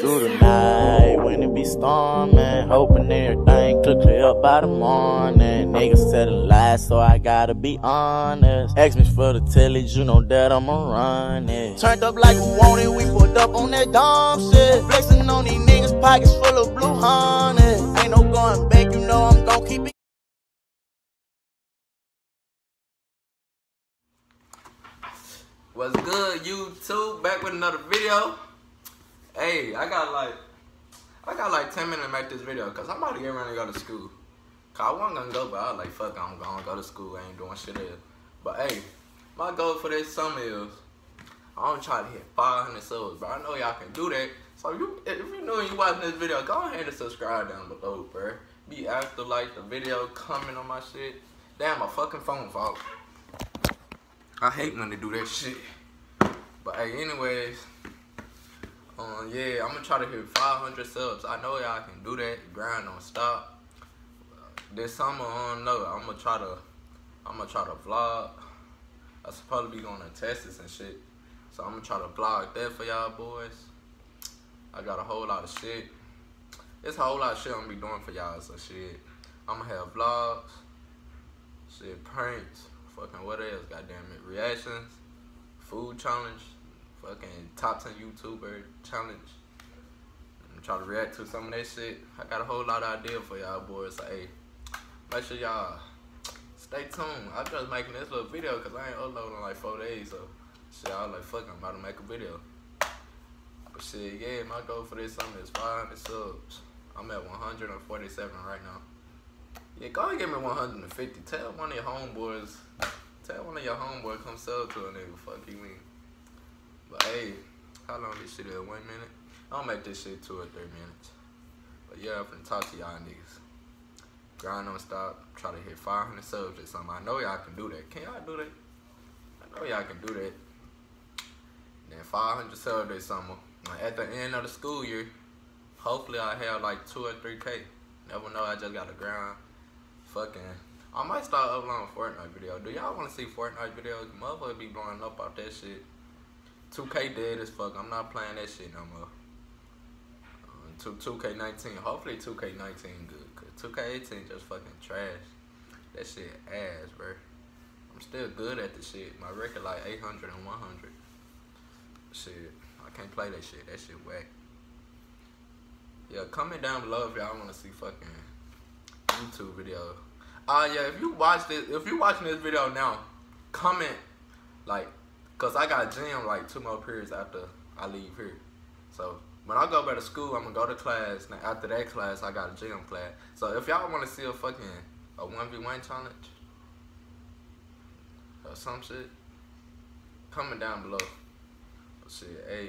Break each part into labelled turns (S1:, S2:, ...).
S1: through the night when it be storming. Hoping everything could clear up by the morning. Niggas telling lies, so I gotta be honest. Ask me for the tillage, you know that I'ma run it. Turned up like we want it, we pulled up on that dumb shit. Flexing on these niggas, pockets full of blue honey. Ain't no going back, you know I'm gon' keep it.
S2: What's good, YouTube? Back with another video. Hey, I got like, I got like 10 minutes to make this video because I'm about to get ready to go to school. Cause I wasn't gonna go, but I was like, fuck, I'm gonna go to school. I ain't doing shit else. But hey, my goal for this summer is I'm gonna try to hit 500 subs, but I know y'all can do that. So you, if you know you watching this video, go ahead and subscribe down below, bro. Be active, like the video, comment on my shit. Damn, my fucking phone fault. I hate when they do that shit. But hey, anyways, um, yeah, I'm gonna try to hit 500 subs. I know y'all can do that. Grind don't stop. This summer, I don't know. I'm gonna try to, I'm gonna try to vlog. I supposed to be going to Texas and shit, so I'm gonna try to vlog that for y'all boys. I got a whole lot of shit. It's a whole lot of shit I'm gonna be doing for y'all. So shit, I'm gonna have vlogs, shit, pranks fucking what else, goddamn it, reactions, food challenge, fucking top 10 YouTuber challenge. I'm trying to react to some of that shit. I got a whole lot of ideas for y'all boys. So, hey, make sure y'all stay tuned. I'm just making this little video because I ain't uploading in like four days. So, shit, I was like, fuck, I'm about to make a video. But shit, yeah, my goal for this summer is 500 subs. I'm at 147 right now. Yeah, go and give me 150. Tell one of your homeboys, tell one of your homeboys come sell to a nigga. Fuck you mean. But hey, how long this shit is? One minute? I'll make this shit two or three minutes. But yeah, I'm finna talk to y'all niggas. Grind don't stop. Try to hit 500 subs or something. I know y'all can do that. Can y'all do that? I know y'all can do that. Then 500 subs or something. At the end of the school year, hopefully I have like two or three K. Never know, I just got to grind fucking. I might start uploading Fortnite video. Do y'all want to see Fortnite videos? Motherfucker be blowing up off that shit. 2K dead as fuck. I'm not playing that shit no more. Uh, 2, 2K19. Hopefully 2K19 good. Cause 2K18 just fucking trash. That shit ass, bro. I'm still good at the shit. My record like 800 and 100. Shit. I can't play that shit. That shit whack. Yeah, comment down below if y'all want to see fucking YouTube video. Uh yeah, if you watch this, if you watching this video now, comment like, cause I got gym like two more periods after I leave here. So when I go back to school, I'm gonna go to class. Now after that class, I got a gym class. So if y'all want to see a fucking a one v one challenge or some shit, comment down below. But shit, hey,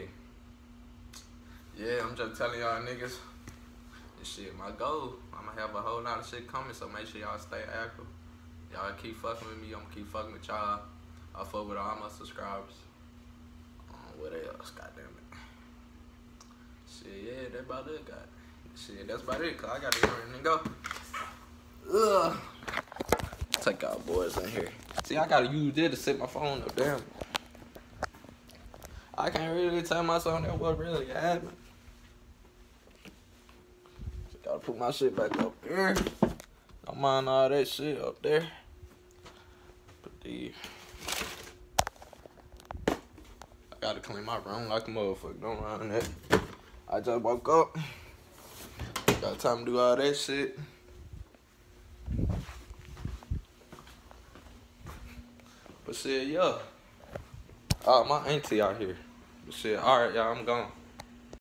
S2: yeah, I'm just telling y'all niggas this shit my goal. I'm gonna have a whole lot of shit coming, so make sure y'all stay active. Y'all keep fucking with me. I'm gonna keep fucking with y'all. I fuck with all my subscribers. Um, what else? God damn it. Shit, yeah, that's about it. God. Shit, that's about it. Cause I gotta get ready to go. Ugh. Take out boys in here. See, I gotta use this to set my phone up. Damn. I can't really tell myself that what really happened. Gotta put my shit back up there. Don't mind all that shit up there. Put the. I gotta clean my room like a motherfucker. Don't mind that. I just woke up. Got time to do all that shit. But shit, yeah. Oh, my auntie out here. But shit, alright, y'all, I'm gone.